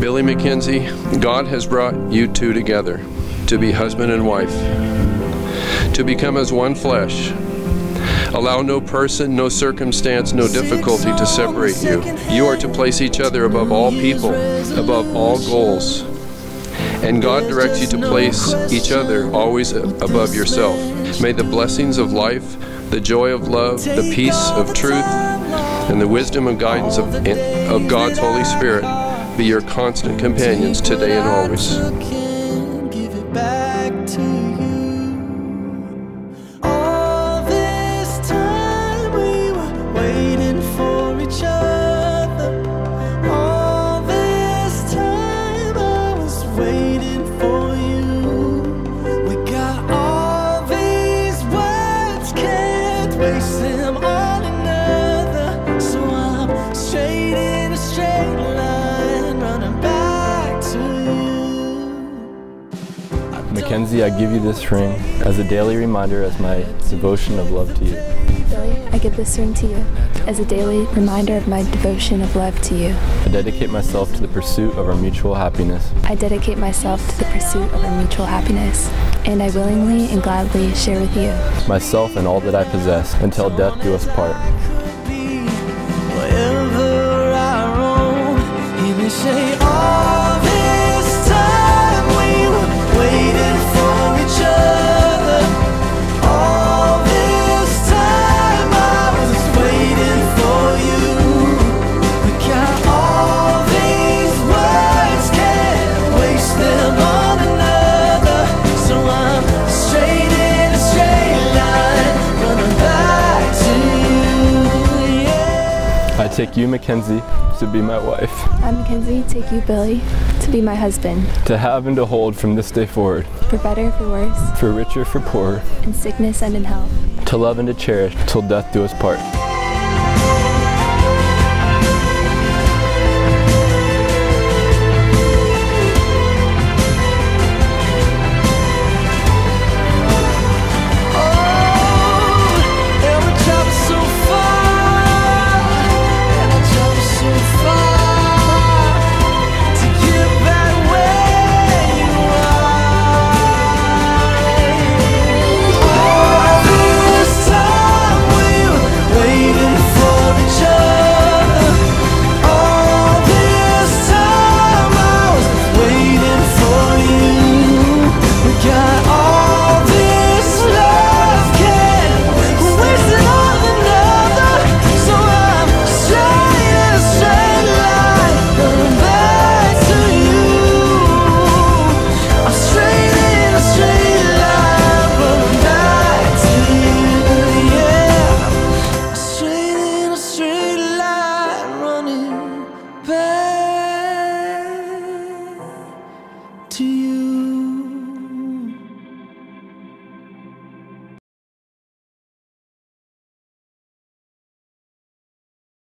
Billy Mackenzie, God has brought you two together to be husband and wife, to become as one flesh. Allow no person, no circumstance, no difficulty to separate you. You are to place each other above all people, above all goals. And God directs you to place each other always above yourself. May the blessings of life, the joy of love, the peace of truth, and the wisdom and guidance of, of God's Holy Spirit be your constant companions today and always. Mackenzie, I give you this ring as a daily reminder as my devotion of love to you. Billy, I give this ring to you as a daily reminder of my devotion of love to you. I dedicate myself to the pursuit of our mutual happiness. I dedicate myself to the pursuit of our mutual happiness, and I willingly and gladly share with you myself and all that I possess until death do us part. I take you, Mackenzie, to be my wife. I, Mackenzie, take you, Billy, to be my husband. To have and to hold from this day forward. For better, for worse. For richer, for poorer. In sickness and in health. To love and to cherish till death do us part.